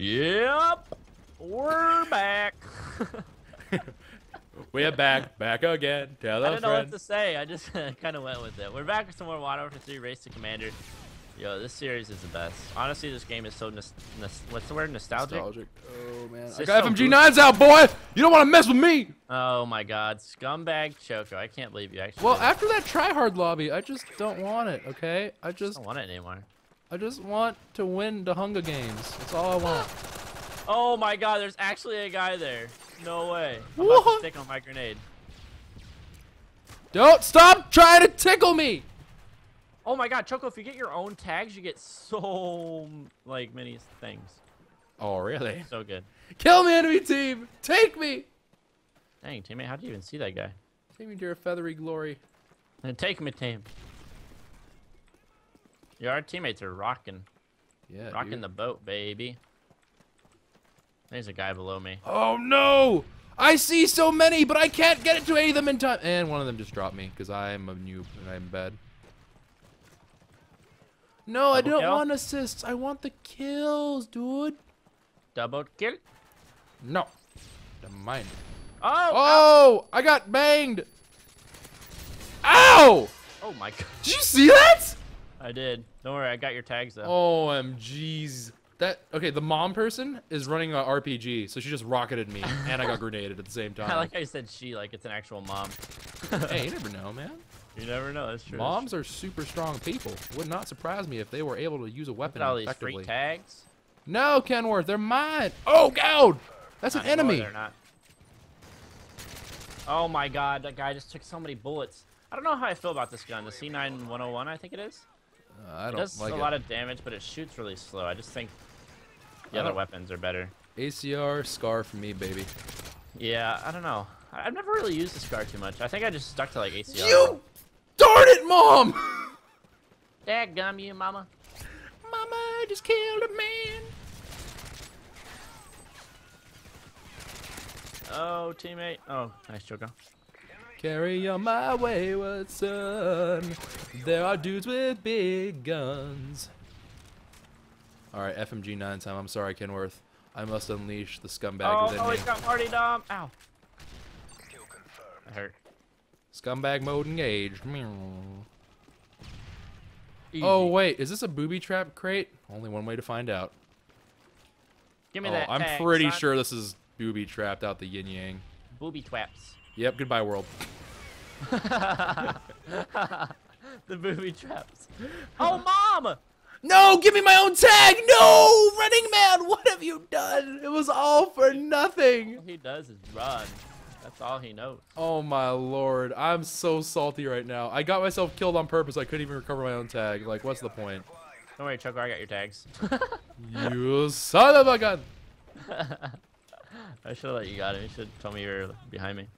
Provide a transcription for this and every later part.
Yep. We're back. We're back, back again. Tell I didn't know what to say. I just kind of went with it. We're back with some more Modern Warfare 3 Race to Commander. Yo, this series is the best. Honestly, this game is so nos- nos- what's the word? Nostalgic? Nostalgic. Oh man, It's I got so FMG nines out, boy. You don't want to mess with me. Oh my God, scumbag Choco! I can't believe you actually. Well, after that tryhard lobby, I just don't want it. Okay, I I just, don't want it anymore. I just want to win the Hunger Games. That's all I want. Oh my God, there's actually a guy there. No way. I'm about to stick on my grenade. Don't stop trying to tickle me. Oh my God, Choco! If you get your own tags, you get so like many things. Oh really? So good. Kill me, enemy team. Take me. Dang, teammate, how do you even see that guy? Take me to your feathery glory. And take me, team. Yeah, our teammates are rocking, Yeah. rocking dude. the boat, baby. There's a guy below me. Oh no! I see so many, but I can't get it to any of them in time. And one of them just dropped me because I'm a noob and I'm bad. No, I don't kill? want assists. I want the kills, dude. Double kill. No. Never mind. Oh! Oh, I got banged. Ow! Oh my God. Did you see that? I did. Don't worry, I got your tags though. OMGs. That okay, the mom person is running a RPG, so she just rocketed me and I got grenaded at the same time. I like how you said she, like it's an actual mom. hey, you never know, man. You never know. That's true. Moms are super strong people. Would not surprise me if they were able to use a weapon at all these free tags. No, Kenworth, they're mine. Oh God, that's an Not anymore, enemy. They're not. Oh my God, that guy just took so many bullets. I don't know how I feel about this gun. The CM901, I think it is. Uh, I don't does like a it. lot of damage, but it shoots really slow. I just think the other weapons are better. ACR scar for me, baby. Yeah, I don't know. I- I've never really used the SCAR too much. I think I just stuck to like ACR. You darn it, mom! Dadgum you, mama. Mama just killed a man. Oh, teammate. Oh, nice Choco. Carry on my wayward son. There are dudes with big guns. All right, FMG nine time. I'm sorry, Kenworth. I must unleash the scumbag Oh, within oh, me. he's got Marty Dom. Ow. Kill confirmed. I hurt. Scumbag mode engaged. Easy. Oh wait, is this a booby trap crate? Only one way to find out. Give me Oh, that I'm tag, pretty son. sure this is booby trapped out the yin yang. Booby traps. Yep. Goodbye, world. the booby traps. Oh, mom! No, give me my own tag. No, running man, what have you done? It was all for nothing. All he does is run. That's all he knows. Oh my lord, I'm so salty right now. I got myself killed on purpose. I couldn't even recover my own tag. Like, what's the point? Don't worry, Choco, I got your tags. you son of a gun. I should have let you got him. You should have told me you were behind me.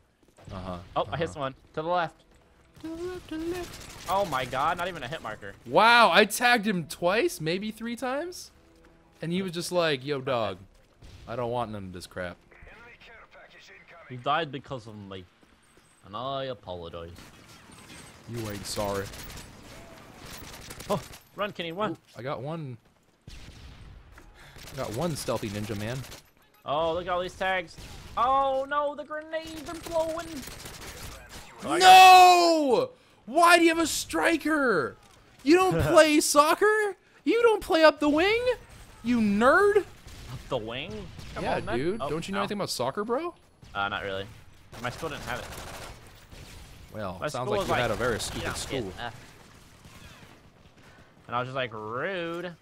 Uh huh. Oh, I hit someone. To the left. Oh my god, not even a hit marker. Wow, I tagged him twice, maybe three times, and he was just like, "Yo, dog, I don't want none of this crap." You died because of me. And I apologize. You ain't sorry. Oh, run, Kenny, run. Ooh, I got one. I got one stealthy ninja man. Oh, look at all these tags. Oh no, the grenades are blowing. No! Why do you have a striker? You don't play soccer? You don't play up the wing? You nerd? Up the wing? Come yeah, on, dude. Oh, don't you know ow. anything about soccer, bro? Uh, not really. My school didn't have it. Well, My sounds like you like, had a very stupid school. get F. And I was just like, rude.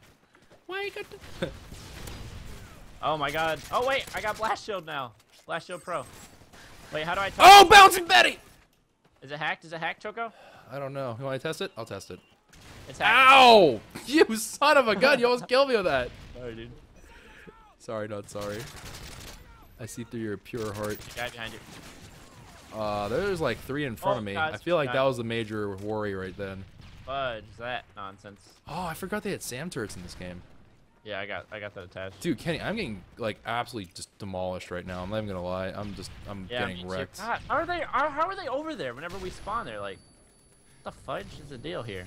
Why you got. Oh my god. Oh wait, I got Blast Shield now. Blast Shield Pro. Wait, how do I Oh, bouncing Betty! Is it hacked? Is it hacked, Choco? I don't know. You want to test it? I'll test it. It's hacked. Ow! You son of a gun! You almost killed me with that. Sorry, dude. Sorry, not sorry. I see through your pure heart. Guy behind you. Uh, there's like three in front Oh, of me. God, I feel like God. that was the major worry right then. Fudge that nonsense. Oh, I forgot they had SAM turrets in this game. Yeah, I got I got that attached. Dude, Kenny, I'm getting like absolutely just demolished right now. I'm not even gonna lie. I'm just, I'm yeah, getting wrecked. God, how are they? How, how are they over there? Whenever we spawn, they're like, what the fudge is the deal here?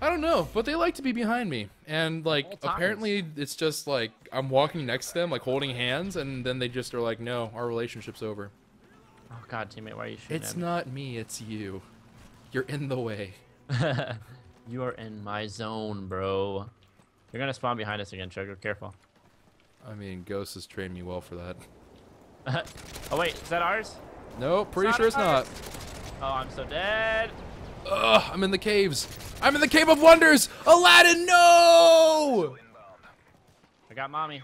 I don't know, but they like to be behind me, and like apparently it's just like I'm walking next to them, like holding hands, and then they just are like, "No, our relationship's over." Oh god, teammate, why are you shooting It's at me? not me, it's you. You're in the way. you are in my zone, bro. You're gonna spawn behind us again, Choco. Careful. I mean, Ghost has trained me well for that. oh wait, is that ours? No, pretty not sure it's not. Oh, I'm so dead. Ugh, I'm in the caves. I'm in the Cave of Wonders. Aladdin, no! I got mommy.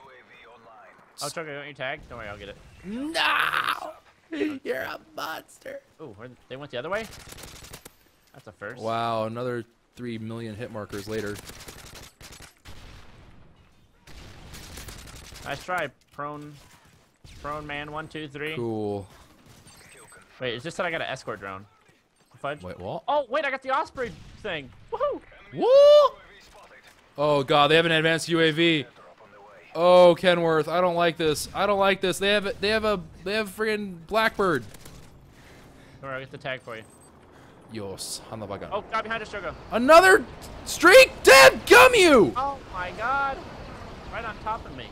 Oh, Choco, you want your tag? Don't worry, I'll get it. No! You're a monster. Oh, they went the other way? That's a first. Wow, another three million hit markers later. Nice try, prone, prone man. One, two, three. Cool. Wait, it's just that I got an escort drone. Fudge. Wait, what? Oh, wait, I got the Osprey thing. Woohoo! Woo! Oh god, they have an advanced UAV. Oh, Kenworth, I don't like this. I don't like this. They have it they have a they have a friggin' Blackbird. Don't I'll get the tag for you. Yos, hanabaga. Oh, got behind us, Choco. Another streak, dead gum you. Oh my god. Right on top of me.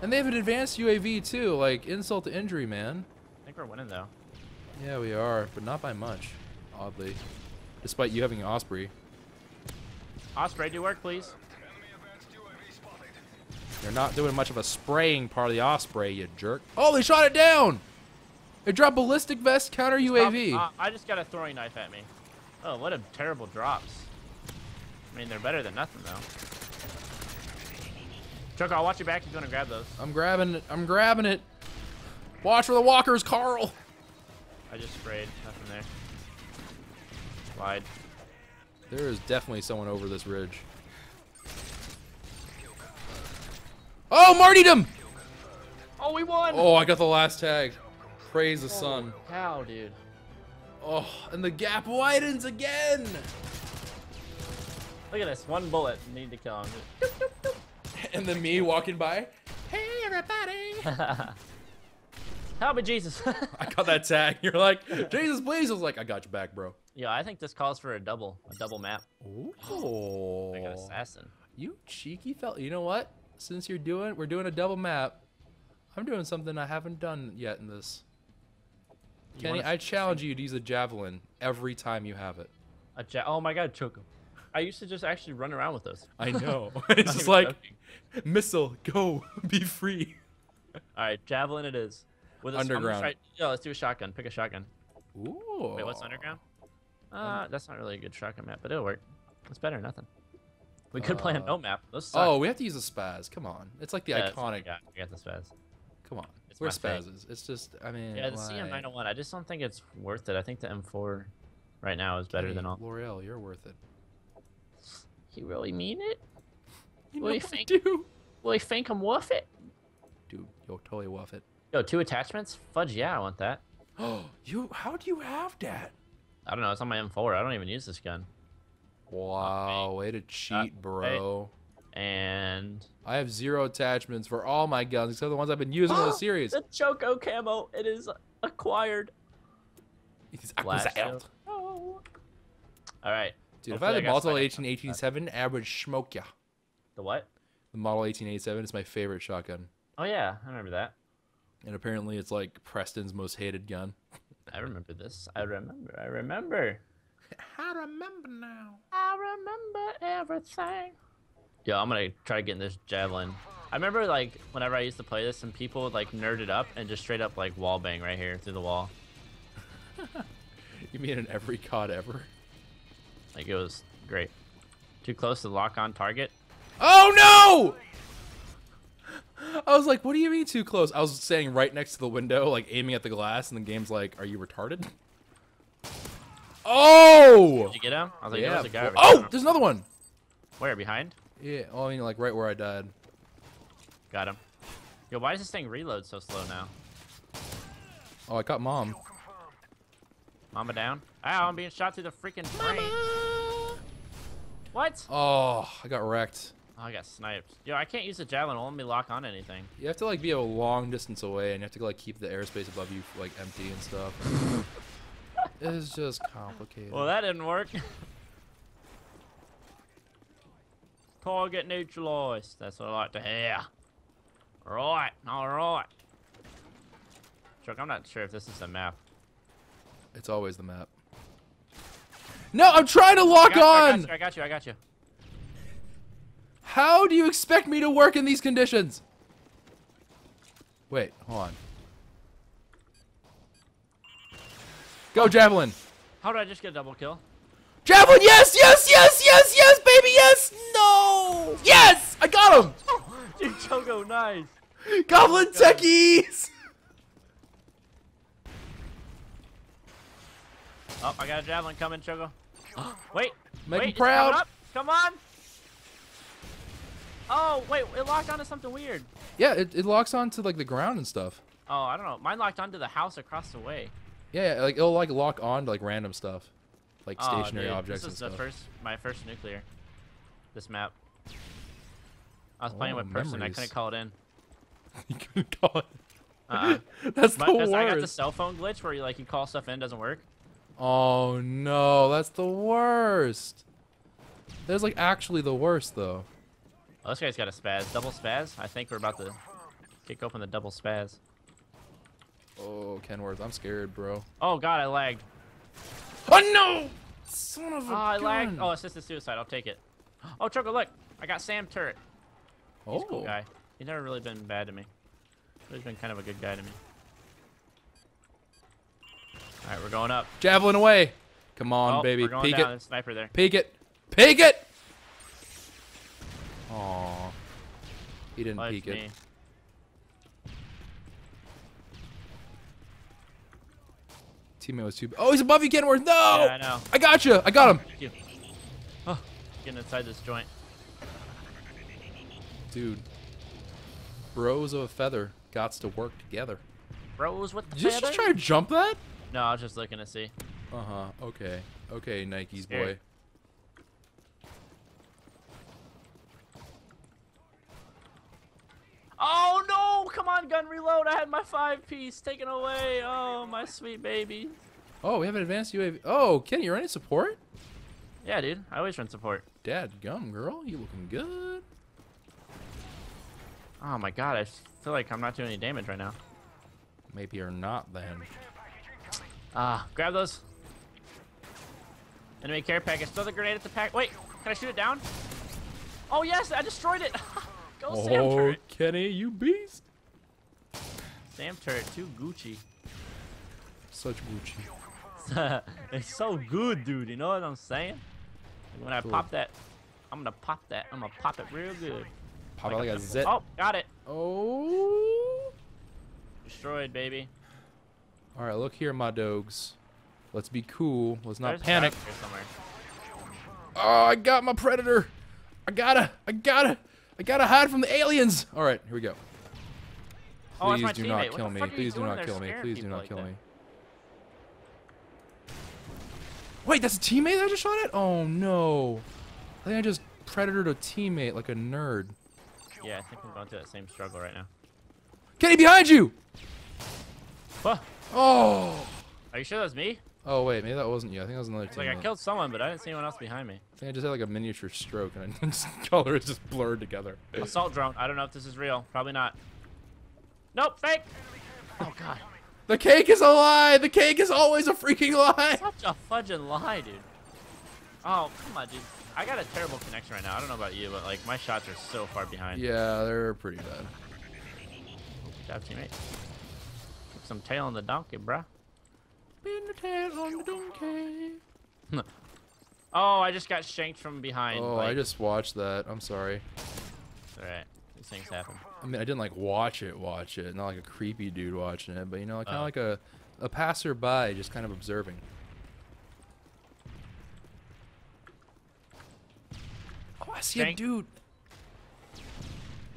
And they have an advanced UAV too. Like insult to injury, man. I think we're winning though. Yeah, we are, but not by much. Oddly, despite you having an Osprey, Osprey, do work, please. you're not doing much of a spraying part of the Osprey, you jerk. Oh, they shot it down. It dropped ballistic vest counter UAV. Uh, I just got a throwing knife at me. Oh, what a terrible drops. I mean, they're better than nothing though. Choco, I'll watch you back if you want to grab those. I'm grabbing it. I'm grabbing it. Watch for the walkers, Carl. I just sprayed. Nothing there. Slide. There is definitely someone over this ridge. Oh, Marty'd him! Oh, we won! Oh, I got the last tag. Praise the sun. Cow, dude. Oh, and the gap widens again. Look at this. One bullet. Need to kill him. And then me walking by. Hey, everybody. Help me, Jesus. I got that tag. You're like, Jesus, please. I was like, I got you back, bro. yeah, I think this calls for a double. A double map. Oh. Like an assassin. You cheeky fella. You know what? Since you're doing, we're doing a double map. I'm doing something I haven't done yet in this. You Kenny, I challenge you to use a javelin every time you have it. A ja- oh my god, Choco. I used to just actually run around with those. I know. it's just like, joking. missile, go, be free. All right, javelin it is. With a, Underground. Try, yo, let's do a shotgun. Pick a shotgun. Ooh. Wait, what's underground? Uh, that's not really a good shotgun map, but it'll work. It's better than nothing. We could play a Uh, no map. Oh, we have to use a spaz. Come on. It's like the Yeah, iconic. Yeah, we got the spaz. Come on. It's We're thing. It's just, I mean, Yeah, the like, CM901. I just don't think it's worth it. I think the M4 right now is better than all. L'Oreal, you're worth it. You really mean it? You What do you know I think? do. Well, you think I'm worth it? Dude, you'll totally wuff it. Yo, two attachments? Fudge, yeah, I want that. Oh, you, how do you have that? I don't know. It's on my M4. I don't even use this gun. Wow, way to uh, cheat, bro. And I have zero attachments for all my guns except the ones I've been using in the series. the Choco camo. It is acquired. It's Flash acquisition. Oh. All right. Dude, if I had I the got Model second 1887, I would smoke ya. The what? The Model 1887 is my favorite shotgun. Oh yeah, I remember that. And apparently it's like Preston's most hated gun. I remember this. I remember. I remember. I remember now. I remember everything. Yo, I'm gonna try getting this javelin. I remember like whenever I used to play this, and people would like nerd it up and just straight up like wall bang right here through the wall. You mean in every COD ever? Like it was great. Too close to lock on target. Oh no! I was like, what do you mean too close? I was standing right next to the window, like aiming at the glass, and the game's like, are you retarded? Oh! Did you get him? I was like, there Yeah. was a guy over Oh, here. there's another one. Where behind? Yeah, well, I mean, like right where I died. Got him. Yo, why is this thing reload so slow now? Oh, I got mom. Mama down. Ow, I'm being shot through the freaking frame. What? Oh, I got wrecked. Oh, I got sniped. Yo, I can't use the javelin. It won't let me lock on anything. You have to like be a long distance away, and you have to like keep the airspace above you like empty and stuff. it's just complicated. Well, that didn't work. Target neutralized. That's what I like to hear. Right, alright. Chuck, I'm not sure if this is the map. It's always the map. No, I'm trying to lock I on. got you, I got you, I got you. How do you expect me to work in these conditions? Wait, hold on. Go, Javelin. How did I just get a double kill? Javelin, yes, yes, yes, yes, yes, baby, yes. No. Yes, I got him. Choco, nice. Goblin techies. Oh, I got a javelin coming, Choco. wait, Make wait, him proud. up. Come on. Oh, wait, it locked onto something weird. Yeah, it, it locks onto like the ground and stuff. Oh, I don't know. Mine locked onto the house across the way. Yeah, yeah, like it'll like lock on to like random stuff, like Oh, stationary dude, objects This is the stuff. first, my first nuclear. This map. I was playing Oh, with person. I couldn't call it in. you couldn't call it. Uh-uh. That's the My, 'cause I got the cell phone glitch where you like you call stuff in doesn't work. Oh no, that's the worst. That's like actually the worst though. Oh, this guy's got a spaz. Double spaz. I think we're about to kick open the double spaz. Oh, Kenworth, I'm scared, bro. Oh god, I lagged. Oh no! Son of a Oh, I gun. lagged. Oh, assisted suicide. I'll take it. Oh, Choco, look. I got Sam Turret. He's a cool Oh. guy. He's never really been bad to me. He's been kind of a good guy to me. All right, we're going up. Javelin away. Come on, oh, baby. We're Peek down. it. Sniper there. Peek it. Peek it. Aw. He didn't Fudge peek me. it. Teammate was too. Oh, he's above you, Kenworth. No! Yeah, I know. I got you. I got him. Oh, getting inside this joint. Dude. Bros of a feather gots to work together. Bros with the Did you just try to jump that? No, I was just looking to see. Uh huh. Okay. Okay, Nikes boy. Oh no! Come on, gun reload! I had my five piece taken away. Oh, my sweet baby. Oh, we have an advanced UAV. Oh, Kenny, you're running support? Yeah, dude. I always run support. Dad gum, girl. You looking good. Oh my god, I feel like I'm not doing any damage right now. Maybe you're not then. Ah, grab those. Enemy care package. Throw the grenade at the pack. Wait, can I shoot it down? Oh yes, I destroyed it. Go Sam oh, turret. Kenny, you beast. Sam turret, too Gucci. Such Gucci. it's so good, dude. You know what I'm saying? When I Cool. pop that, I'm gonna pop that. I'm gonna pop it real good. Pop out like a pimple. zit. Oh, got it. Oh. Destroyed, baby. All right, look here, my dogs. Let's be cool. Let's not There's panic. trap here somewhere. Oh, I got my predator. I gotta, I gotta, I gotta hide from the aliens. All right, here we go. Oh, Please my do teammate. not kill me. fuck are you Please do not kill me. Please do not like kill that? me. Wait, that's a teammate I just shot at? Oh no. I think I just predatored a teammate like a nerd. Yeah, I think I'm going through that same struggle right now. Kenny, behind you! Huh. Oh. Are you sure that was me? Oh wait, maybe that wasn't you. I think that was another It's like I killed someone, but I didn't see anyone else behind me. I think I just had like a miniature stroke and I just color is just blurred together. Assault drone. I don't know if this is real. Probably not. Nope, fake. Oh god, The cake is a lie. The cake is always a freaking lie. such a fudging lie, dude. Oh come on, dude. I got a terrible connection right now. I don't know about you, but like my shots are so far behind. Yeah, they're pretty bad. Good job, teammate. Took some tail on the donkey, bruh. Pin the tail on the donkey. Oh, I just got shanked from behind. Oh, like, I just watched that. I'm sorry. Alright, these things happen. I mean, I didn't like watch it, watch it. Not like a creepy dude watching it, but you know, kind of Oh. Uh. like a, a passerby just kind of observing. Oh, I see a dude.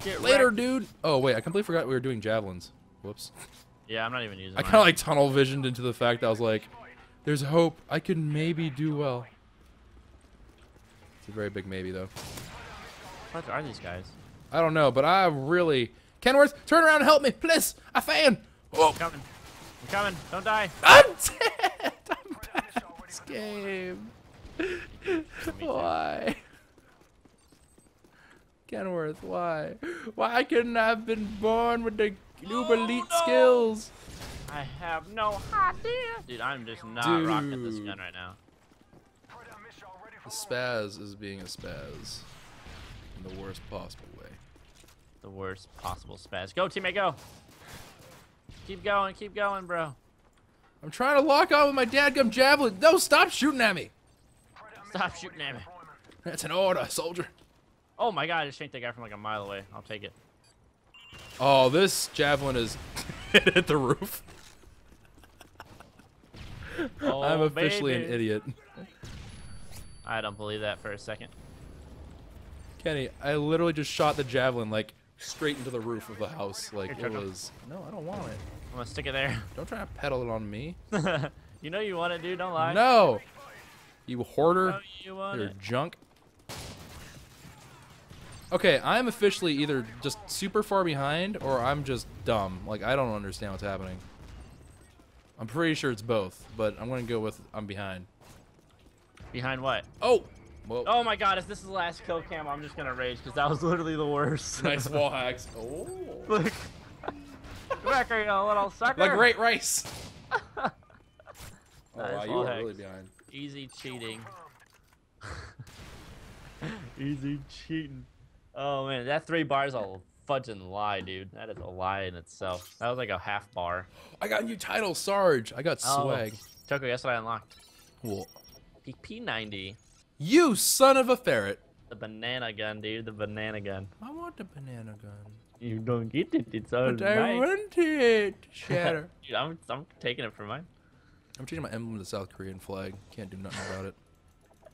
Get Later, wrecked. dude. Oh wait, I completely forgot we were doing javelins. Whoops. Yeah, I'm not even using I kind of like tunnel visioned into the fact that I was like, "There's hope. I could maybe do well." It's a very big maybe though. What are these guys? I don't know, but I really Kenworth, turn around and help me, please. I fan. Oh, I'm coming. I'm coming. Don't die. I'm dead. I'm bad this game. Why? Kenworth, why? Why couldn't I have been born with the uber elite no. skills? I have no idea. Dude, I'm just not rocking this gun right now. The spaz is being a spaz. In the worst possible way. The worst possible spaz. Go, teammate, go. Keep going, keep going, bro. I'm trying to lock on with my dadgum javelin. No, stop shooting at me. Stop shooting at me. That's an order, soldier. Oh my god, I just shanked that guy from like a mile away. I'll take it. Oh, this javelin is hit the roof. Oh, I'm officially an idiot. I don't believe that for a second. Kenny, I literally just shot the javelin like straight into the roof of the house. Like Here, it was. No, I don't want it. I'm gonna stick it there. Don't try to peddle it on me. you know you want it, dude. Don't lie. No, you No, hoarder. you want You're it. junk. Okay, I'm officially either just super far behind or I'm just dumb. Like I don't understand what's happening. I'm pretty sure it's both, but I'm gonna go with I'm behind. Behind what? Oh, well, Oh my god, if this is the last kill cam, I'm just gonna rage because that was literally the worst. nice wall hacks. Oh, Look. Come back here, you little sucker. like great race. oh Nice wow, you were hacks. really behind. Easy cheating. Easy cheating. Oh man, that three bars a fudging lie, dude. That is a lie in itself. That was like a half bar. I got a new title, Sarge. I got Oh. swag. Choco, guess what I unlocked? Cool. PP90. You son of a ferret. The banana gun, dude. The banana gun. I want the banana gun. You don't get it. It's all But I want it. Shatter. Dude, I'm, I'm taking it for mine. I'm changing my emblem to the South Korean flag. Can't do nothing about it.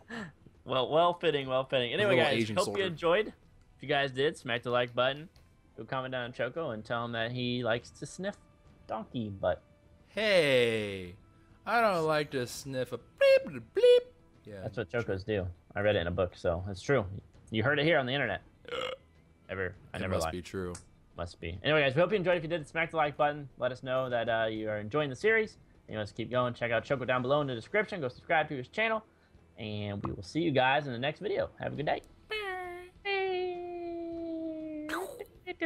Well, well fitting, well fitting. Anyway, guys, Asian hope soldier. you enjoyed. If you guys did, smack the like button. Go comment down on Choco and tell him that he likes to sniff donkey butt. Hey, I don't like to sniff a bleep bleep. bleep. Yeah, That's what Chocos do. I read it in a book, so it's true. You heard it here on the internet. Ever? I it never must be true. Must be. Anyway, guys, we hope you enjoyed. If you did, smack the like button. Let us know that uh, you are enjoying the series. And you want to keep going. Check out Choco down below in the description. Go subscribe to his channel. And we will see you guys in the next video. Have a good day.